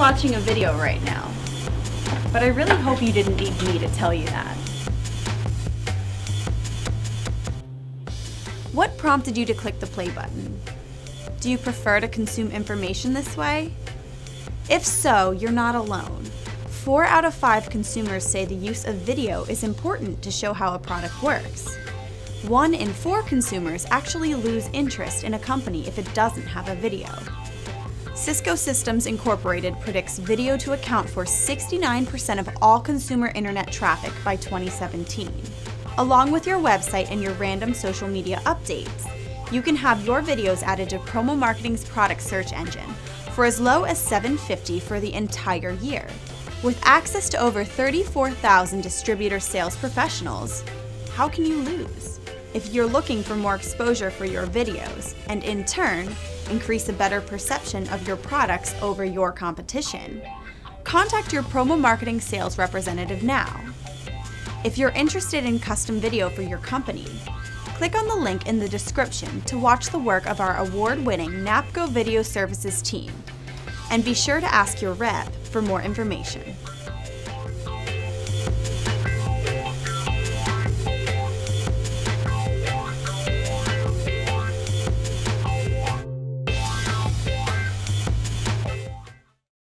watching a video right now. But I really hope you didn't need me to tell you that. What prompted you to click the play button? Do you prefer to consume information this way? If so, you're not alone. Four out of five consumers say the use of video is important to show how a product works. One in four consumers actually lose interest in a company if it doesn't have a video. Cisco Systems Incorporated predicts video to account for 69% of all consumer internet traffic by 2017. Along with your website and your random social media updates, you can have your videos added to Promo Marketing's product search engine for as low as 750 for the entire year. With access to over 34,000 distributor sales professionals, how can you lose? If you're looking for more exposure for your videos, and in turn, increase a better perception of your products over your competition, contact your promo marketing sales representative now. If you're interested in custom video for your company, click on the link in the description to watch the work of our award-winning NAPCO Video Services team, and be sure to ask your rep for more information.